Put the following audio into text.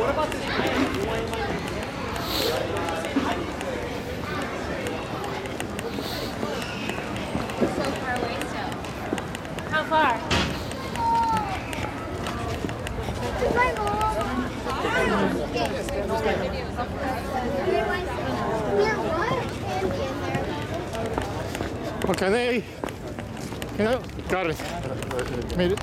What about this? Okay, they you know, got it. Made it.